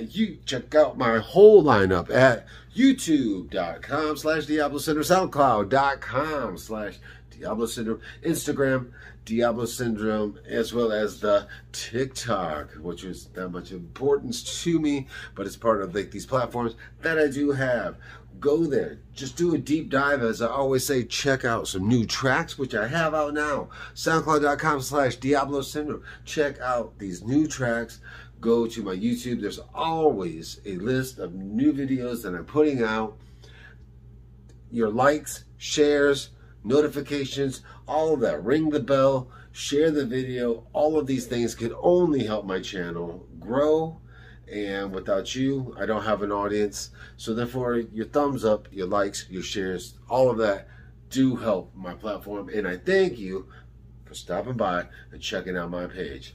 You check out my whole lineup at youtube.com slash Diablo Syndrome, soundcloud.com slash Diablo Syndrome, Instagram, Diablo Syndrome, as well as the TikTok, which is that much importance to me, but it's part of like these platforms that I do have. Go there, just do a deep dive. As I always say, check out some new tracks, which I have out now. SoundCloud.com slash Diablo Syndrome. Check out these new tracks. Go to my YouTube. There's always a list of new videos that I'm putting out. Your likes, shares, notifications, all of that. Ring the bell, share the video. All of these things can only help my channel grow. And without you, I don't have an audience. So therefore, your thumbs up, your likes, your shares, all of that do help my platform. And I thank you for stopping by and checking out my page.